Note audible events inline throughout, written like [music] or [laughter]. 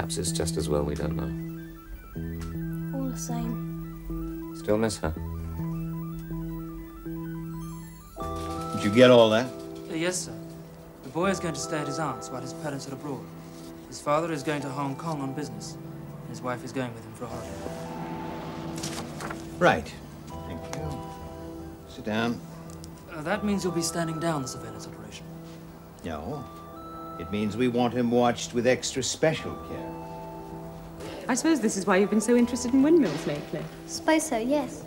Perhaps it's just as well we don't know. All the same. Still miss her? Did you get all that? Uh, yes, sir. The boy is going to stay at his aunt's while his parents are abroad. His father is going to Hong Kong on business. His wife is going with him for a holiday. Right. Thank you. Sit down. Uh, that means you'll be standing down the surveillance operation. No. It means we want him watched with extra special care. I suppose this is why you've been so interested in windmills lately. Suppose so, yes.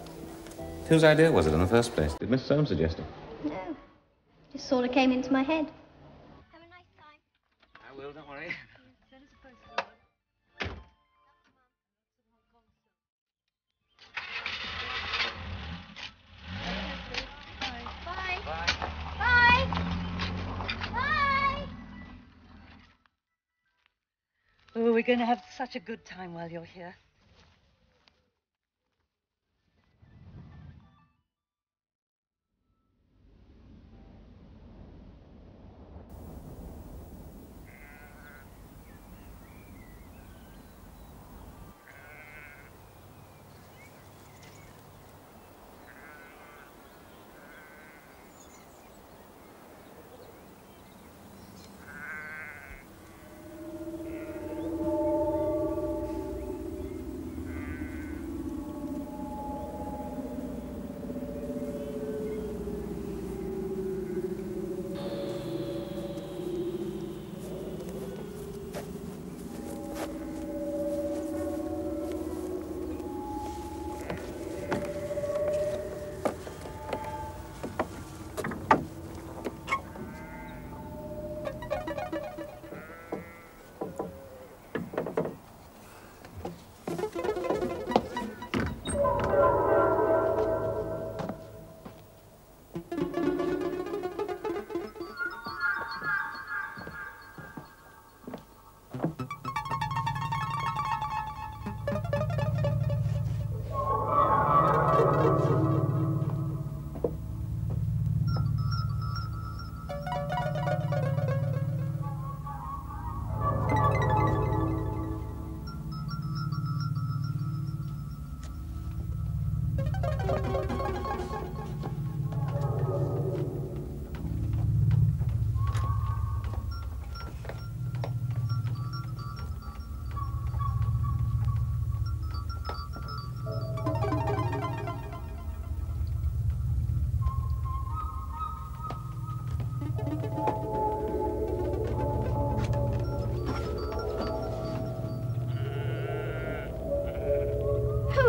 Whose idea was it in the first place? Did Miss Soames suggest it? No. Just sort of came into my head. Have a nice time. I will, don't worry. Oh, we're going to have such a good time while you're here.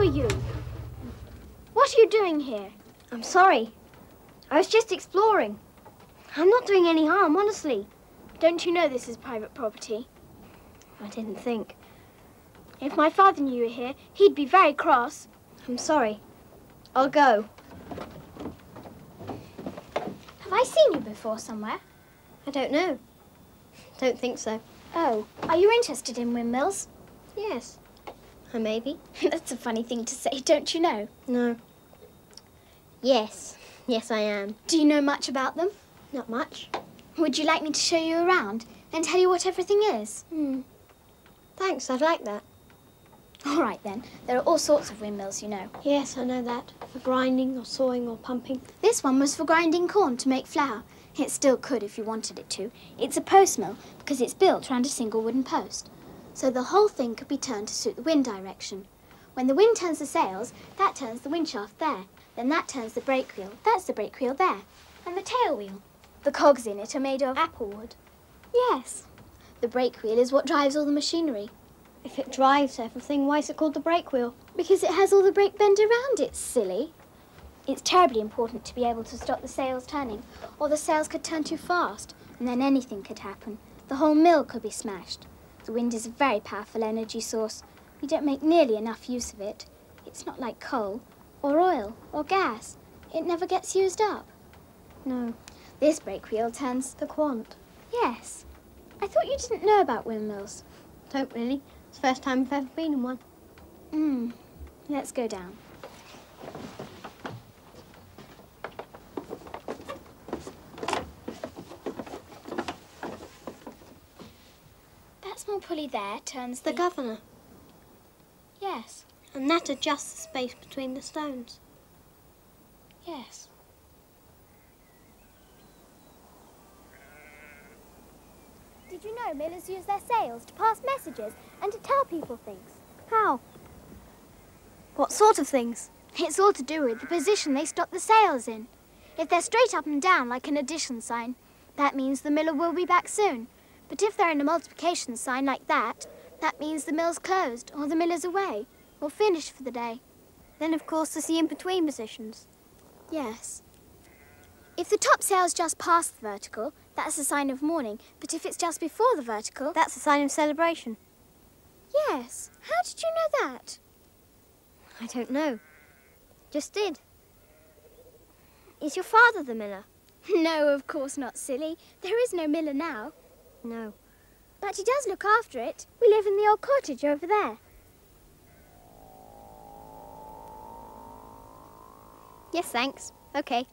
Are you? What are you doing here? I'm sorry. I was just exploring. I'm not doing any harm, honestly. Don't you know this is private property? I didn't think. If my father knew you were here, he'd be very cross. I'm sorry. I'll go. Have I seen you before somewhere? I don't know. Don't think so. Oh, are you interested in windmills? Yes. Maybe. [laughs] That's a funny thing to say, don't you know? No. Yes. Yes, I am. Do you know much about them? Not much. Would you like me to show you around and tell you what everything is? Hmm. Thanks, I'd like that. All right, then. There are all sorts of windmills, you know. Yes, I know that. For grinding or sawing or pumping. This one was for grinding corn to make flour. It still could if you wanted it to. It's a post mill because it's built round a single wooden post. So the whole thing could be turned to suit the wind direction. When the wind turns the sails, that turns the wind shaft there. Then that turns the brake wheel. That's the brake wheel there. And the tail wheel. The cogs in it are made of apple wood. Yes. The brake wheel is what drives all the machinery. If it drives everything, why is it called the brake wheel? Because it has all the brake bend around it, silly. It's terribly important to be able to stop the sails turning, or the sails could turn too fast, and then anything could happen. The whole mill could be smashed. The wind is a very powerful energy source. We don't make nearly enough use of it. It's not like coal, or oil, or gas. It never gets used up. No. This brake wheel turns the quant. Yes. I thought you didn't know about windmills. Don't really. It's the first time I've ever been in one. Hmm. Let's go down. Small pulley there turns The governor. Yes, And that adjusts the space between the stones. yes. Did you know millers use their sails to pass messages and to tell people things? How? What sort of things? It's all to do with the position they stop the sails in. If they're straight up and down like an addition sign, that means the miller will be back soon. But if they're in a multiplication sign like that, that means the mill's closed or the miller's away or finished for the day. Then, of course, there's the in-between positions. Yes. If the top sail's just past the vertical, that's a sign of mourning. But if it's just before the vertical, That's a sign of celebration. yes. How did you know that? I don't know. Just did. Is your father the miller? [laughs] No, of course not, silly. There is no miller now. No. But he does look after it. We live in the old cottage over there. Yes, thanks. Okay.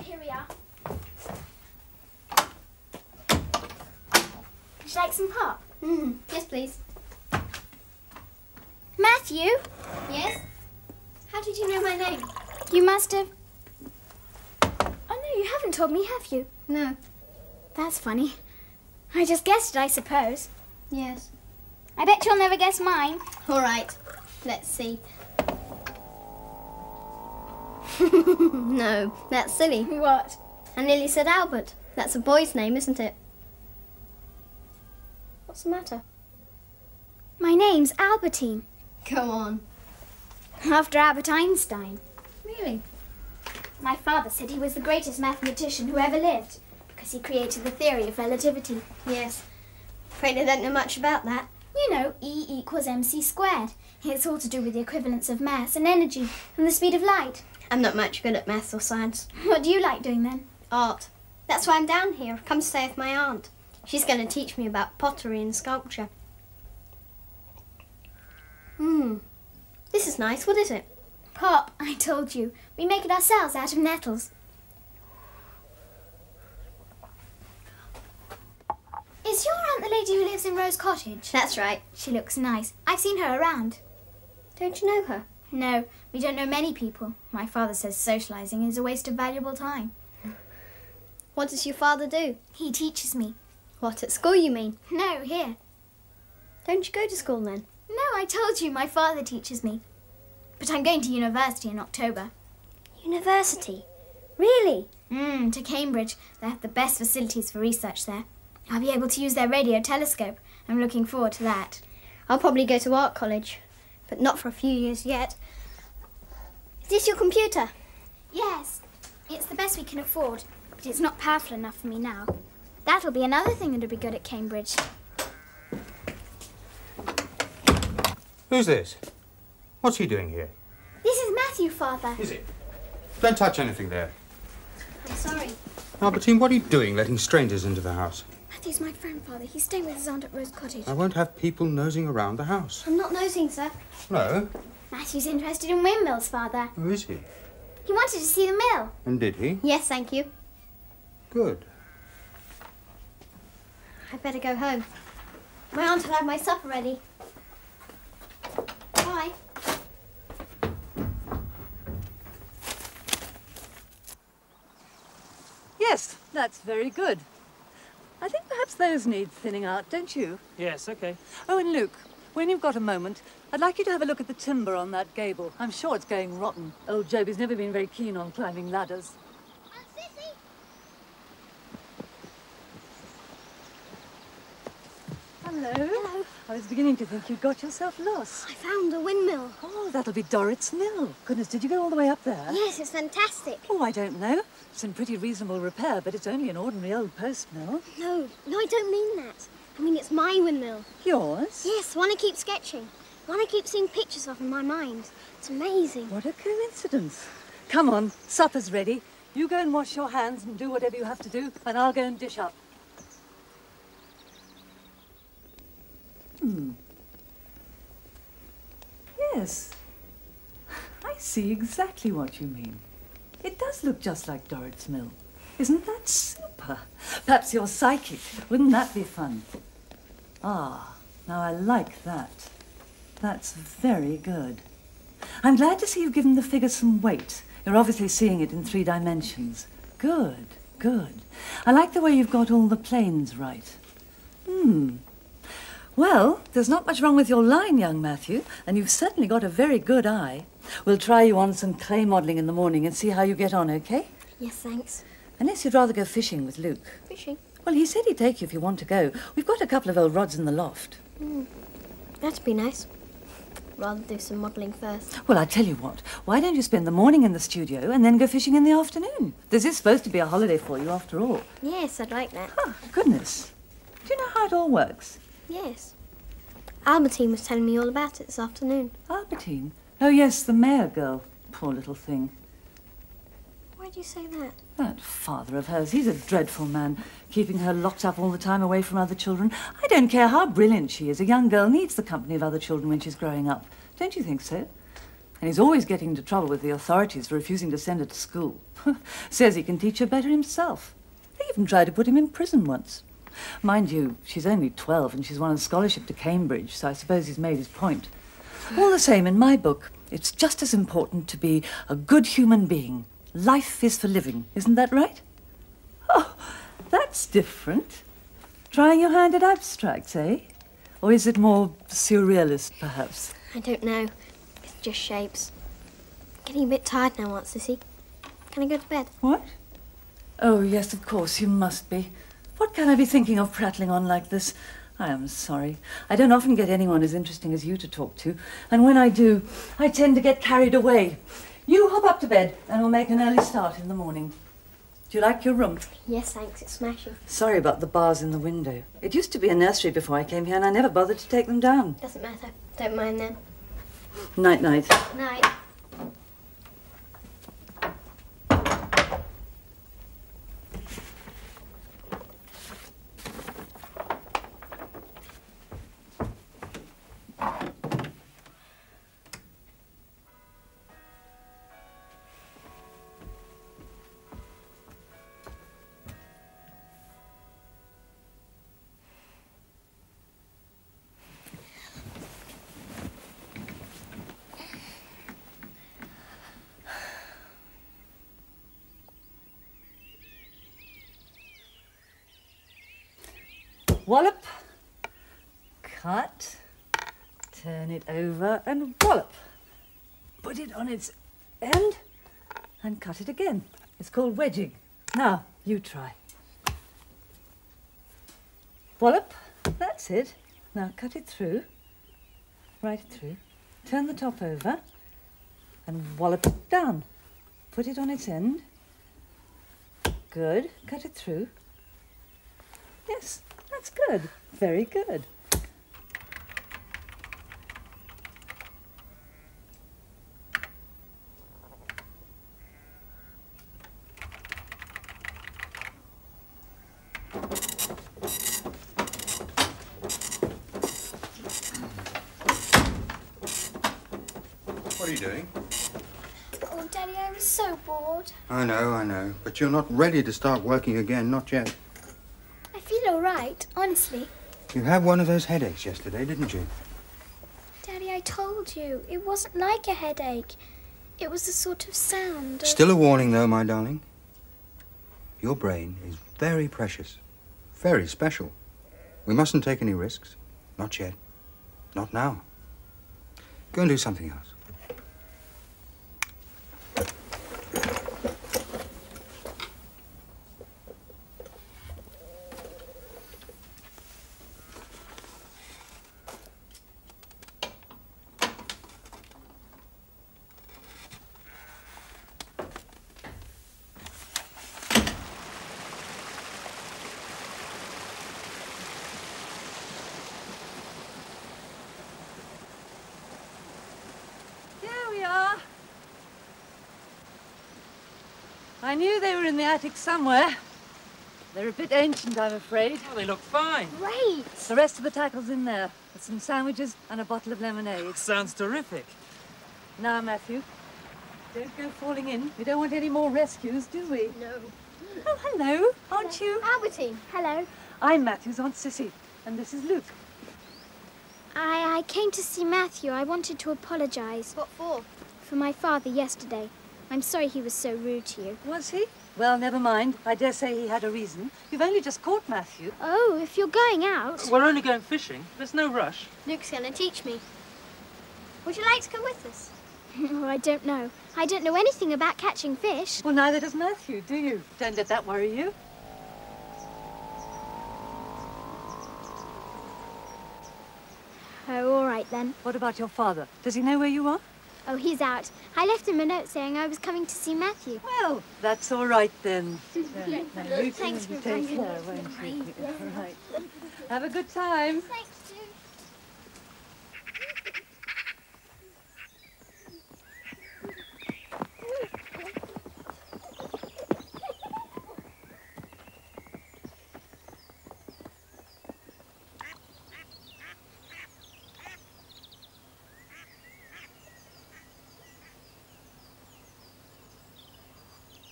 Here we are. Would you like some pop? Mm, yes, please. Matthew? Yes? How did you know my name? You must have. You haven't told me, have you? No. That's funny. I just guessed it, I suppose. Yes. I bet you'll never guess mine. All right. Let's see. [laughs] no, that's silly. What? I nearly said Albert. That's a boy's name, isn't it? What's the matter? My name's Albertine, Go on. after Albert Einstein. Really? My father said he was the greatest mathematician who ever lived because he created the theory of relativity. Yes. Afraid I don't know much about that. You know, E equals mc squared. It's all to do with the equivalence of mass and energy and the speed of light. I'm not much good at maths or science. What do you like doing then? Art. That's why I'm down here. I've come to stay with my aunt. She's going to teach me about pottery and sculpture. Hmm. This is nice. What is it? Pop, [laughs] I told you. We make it ourselves out of nettles. Is your aunt the lady who lives in Rose Cottage? That's right. She looks nice. I've seen her around. Don't you know her? No, we don't know many people. My father says socializing is a waste of valuable time. What does your father do? He teaches me. What, at school you mean? No, here. Don't you go to school then? No, I told you my father teaches me. But I'm going to university in October. University? Really? Mmm, to Cambridge. They have the best facilities for research there. I'll be able to use their radio telescope. I'm looking forward to that. I'll probably go to art college, but not for a few years yet. Is this your computer? Yes, it's the best we can afford, but it's not powerful enough for me now. That'll be another thing that'll be good at Cambridge. Who's this? What's he doing here? This is Matthew, Father. Is it? Don't touch anything there. I'm sorry. Albertine, what are you doing letting strangers into the house? Matthew's my friend, Father. He's staying with his aunt at Rose Cottage. I won't have people nosing around the house. I'm not nosing, sir. No? Matthew's interested in windmills, Father. Who is he? He wanted to see the mill. And did he? Yes, thank you. Good. I'd better go home. My aunt will have my supper ready. Bye. Yes, that's very good. I think perhaps those need thinning out, don't you? Yes, okay. Oh, and Luke, when you've got a moment, I'd like you to have a look at the timber on that gable. I'm sure it's going rotten. Old Joby's never been very keen on climbing ladders. Hello. Hello. I was beginning to think you'd got yourself lost. I found a windmill. Oh, that'll be Dorrit's Mill. Goodness, did you go all the way up there? Yes, it's fantastic. Oh, I don't know. It's in pretty reasonable repair, but it's only an ordinary old post mill. No, no, I don't mean that. I mean, it's my windmill. Yours? Yes, one I keep sketching. One I keep seeing pictures of in my mind. It's amazing. What a coincidence. Come on, supper's ready. You go and wash your hands and do whatever you have to do, and I'll go and dish up. Hmm. Yes. I see exactly what you mean. It does look just like Dorrit's Mill. Isn't that super? Perhaps you're psychic. Wouldn't that be fun? Ah, now I like that. That's very good. I'm glad to see you've given the figure some weight. You're obviously seeing it in three dimensions. Good, good. I like the way you've got all the planes right. Hmm. Well, there's not much wrong with your line, young Matthew, and you've certainly got a very good eye. We'll try you on some clay modelling in the morning and see how you get on, okay? Yes, thanks. Unless you'd rather go fishing with Luke. Fishing? Well, he said he'd take you if you want to go. We've got a couple of old rods in the loft. Mm. That'd be nice. Rather do some modelling first. Well, I tell you what, why don't you spend the morning in the studio and then go fishing in the afternoon? This is supposed to be a holiday for you after all. Yes, I'd like that. Oh, goodness. Do you know how it all works? Yes. Albertine was telling me all about it this afternoon. Albertine? Oh, yes, the Meyer girl. Poor little thing. Why do you say that? That father of hers, he's a dreadful man, keeping her locked up all the time away from other children. I don't care how brilliant she is, a young girl needs the company of other children when she's growing up. Don't you think so? And he's always getting into trouble with the authorities for refusing to send her to school. [laughs] Says he can teach her better himself. They even tried to put him in prison once. Mind you, she's only 12 and she's won a scholarship to Cambridge, so I suppose he's made his point. All the same, in my book, it's just as important to be a good human being. Life is for living, isn't that right? Oh, that's different. Trying your hand at abstracts, eh? Or is it more surrealist, perhaps? I don't know. It's just shapes. I'm Getting a bit tired now, Aunt Sissy. Can I go to bed? What? Oh, yes, of course, you must be. What can I be thinking of prattling on like this? I am sorry. I don't often get anyone as interesting as you to talk to, and when I do, I tend to get carried away. You hop up to bed, and we'll make an early start in the morning. Do you like your room? Yes, thanks. It's smashing. Sorry about the bars in the window. It used to be a nursery before I came here, and I never bothered to take them down. Doesn't matter. Don't mind them. Night, night. Night. Wallop. Cut. Turn it over and wallop. Put it on its end and cut it again. It's called wedging. Now, you try. Wallop. That's it. Now cut it through. Right through. Turn the top over and wallop it down. Put it on its end. Good. Cut it through. Yes, that's good. Very good. What are you doing? Oh, Daddy, I was so bored. I know, I know. But you're not ready to start working again, not yet. I feel all right, honestly. You had one of those headaches yesterday, didn't you? Daddy, I told you. It wasn't like a headache. It was a sort of sound. of- Still a warning, though, my darling. Your brain is very precious, very special. We mustn't take any risks. Not yet. Not now. Go and do something else. Here we are. I knew they were in the attic somewhere. They're a bit ancient, I'm afraid. Oh, they look fine. Great. The rest of the tackle's in there, with some sandwiches and a bottle of lemonade. It sounds terrific. Now, Matthew, don't go falling in. We don't want any more rescues, do we? No. Oh, hello. Aren't you? Albertine, hello. I'm Matthew's Aunt Sissy, and this is Luke. I, I came to see Matthew. I wanted to apologise. What for? For my father yesterday. I'm sorry he was so rude to you. Was he? Well, never mind. I dare say he had a reason. You've only just caught Matthew. Oh, if you're going out. We're only going fishing. There's no rush. Luke's going to teach me. Would you like to come with us? [laughs] oh, I don't know. I don't know anything about catching fish. Well, neither does Matthew, do you? Don't let that worry you. Oh, all right then. What about your father? Does he know where you are? Oh, he's out. I left him a note saying I was coming to see Matthew. Well, that's all right then. [laughs] Yeah, Thanks for take bringing care, me. won't you? [laughs] All right. Have a good time. Thanks, Sue.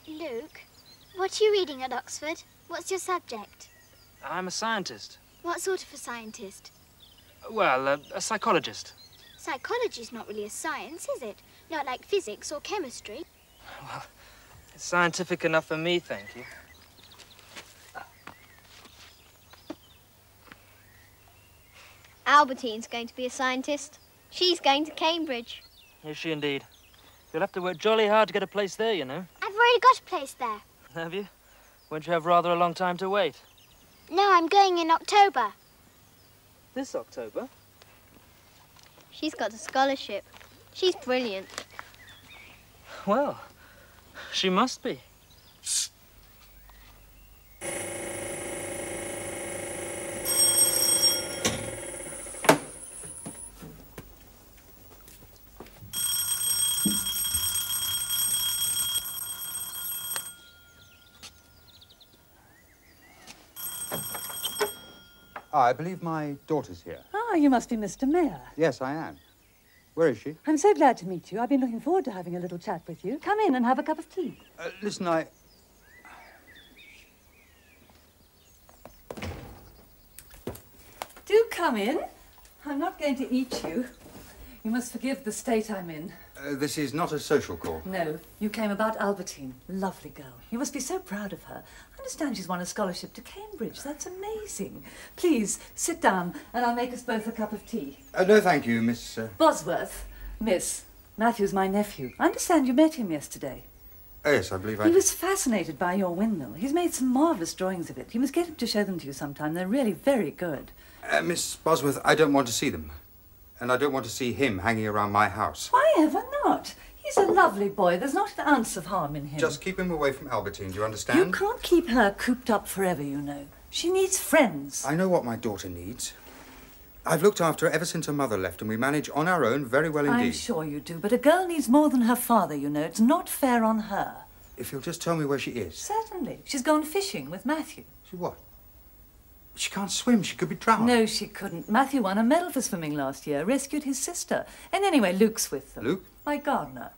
Luke, what are you reading at Oxford? What's your subject? I'm a scientist. What sort of a scientist? Well, a, a psychologist. Psychology's not really a science, is it? Not like physics or chemistry. Well, it's scientific enough for me, thank you. Albertine's going to be a scientist. She's going to Cambridge. Is she indeed? You'll have to work jolly hard to get a place there, you know. I've already got a place there. Have you? Won't you have rather a long time to wait? No, I'm going in October. This October? She's got a scholarship. She's brilliant. Well, she must be. I believe my daughter's here. Ah, you must be Mr. Meyer. Yes, I am. Where is she? I'm so glad to meet you. I've been looking forward to having a little chat with you. Come in and have a cup of tea. Uh, listen, I. Do come in. I'm not going to eat you. You must forgive the state I'm in. Uh, this is not a social call. No, you came about Albertine. Lovely girl. You must be so proud of her. I understand she's won a scholarship to Cambridge. That's amazing. Please, sit down and I'll make us both a cup of tea. Uh, no, thank you, Miss. Uh... Bosworth, Miss. Matthew's my nephew. I understand you met him yesterday. Oh, yes, I believe I. He was fascinated by your windmill. He's made some marvellous drawings of it. You must get him to show them to you sometime. They're really very good. Uh, Miss Bosworth, I don't want to see them. And I don't want to see him hanging around my house. Why ever not? He's a lovely boy. There's not an ounce of harm in him. Just keep him away from Albertine, do you understand? You can't keep her cooped up forever, you know. She needs friends. I know what my daughter needs. I've looked after her ever since her mother left, and we manage on our own very well indeed. I'm sure you do, but a girl needs more than her father, you know. It's not fair on her. If you'll just tell me where she is. Certainly. She's gone fishing with Matthew. She what? She can't swim. She could be drowned. No, she couldn't. Matthew won a medal for swimming last year, rescued his sister. And anyway, Luke's with them. Luke? My gardener.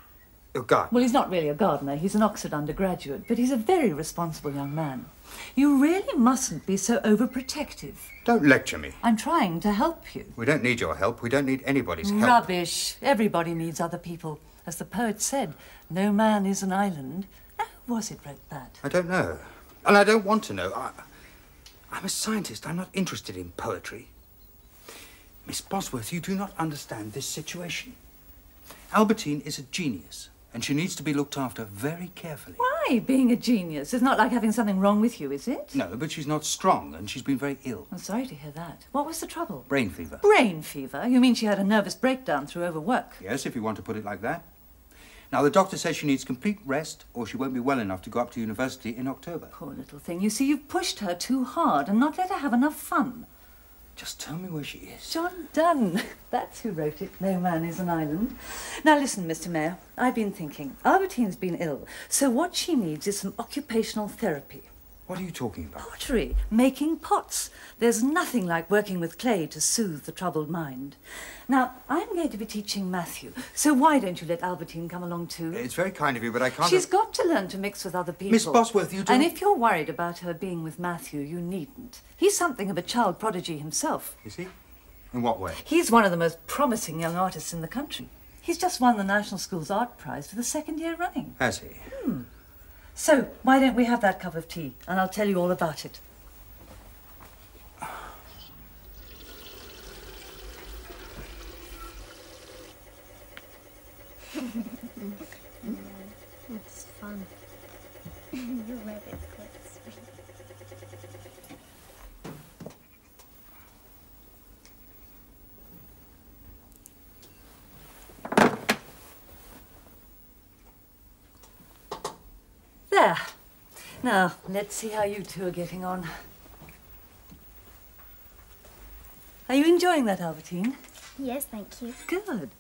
Oh, God. Well, he's not really a gardener. He's an Oxford undergraduate, but he's a very responsible young man. You really mustn't be so overprotective. Don't lecture me. I'm trying to help you. We don't need your help. We don't need anybody's help. Rubbish. Everybody needs other people. As the poet said, no man is an island. Now, who was it wrote that? I don't know. And I don't want to know. I, I'm a scientist. I'm not interested in poetry. Miss Bosworth, you do not understand this situation. Albertine is a genius, and she needs to be looked after very carefully. Why, being a genius? It's not like having something wrong with you, is it? No, but she's not strong, and she's been very ill. I'm sorry to hear that. What was the trouble? Brain fever. Brain fever? You mean she had a nervous breakdown through overwork? Yes, if you want to put it like that. Now, the doctor says she needs complete rest, or she won't be well enough to go up to university in October. Poor little thing. You see, you've pushed her too hard and not let her have enough fun. Just tell me where she is. John Donne. [laughs] That's who wrote it. No man is an island. Now listen, Mr. Meyer. I've been thinking. Albertine's been ill, so what she needs is some occupational therapy. What are you talking about? Pottery, making pots. There's nothing like working with clay to soothe the troubled mind. Now, I'm going to be teaching Matthew, so why don't you let Albertine come along too? It's very kind of you, but I can't... She's got to learn to mix with other people. Miss Bosworth, you And don't- if you're worried about her being with Matthew, you needn't. He's something of a child prodigy himself. Is he? In what way? He's one of the most promising young artists in the country. He's just won the National School's Art Prize for the second year running. Has he? Hmm. So, why don't we have that cup of tea, and I'll tell you all about it. It's fun. Your rabbit's quite sweet. There. Now, let's see how you two are getting on. Are you enjoying that, Albertine? Yes, thank you. Good.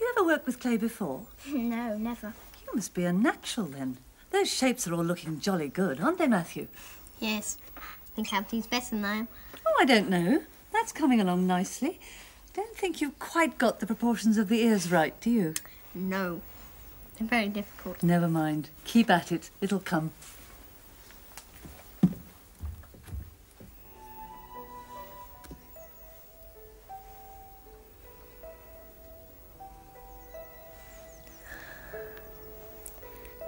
You ever worked with clay before? [laughs] No, never. You must be a natural then. Those shapes are all looking jolly good, aren't they, Matthew? Yes. I think Abby's better than I am. Oh, I don't know. That's coming along nicely. Don't think you've quite got the proportions of the ears right, do you? No. They're very difficult. Never mind. Keep at it. It'll come.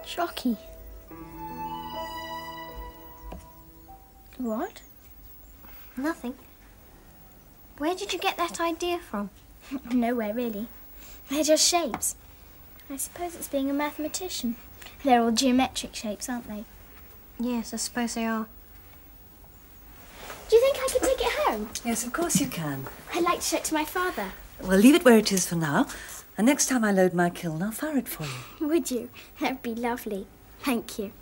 Chocky. What? Nothing. Where did you get that idea from? Nowhere, really. They're just shapes. I suppose it's being a mathematician. They're all geometric shapes, aren't they? Yes, I suppose they are. Do you think I could take it home? Yes, of course you can. I'd like to show it to my father. Well, leave it where it is for now. And next time I load my kiln, I'll fire it for you. Would you? That'd be lovely. Thank you.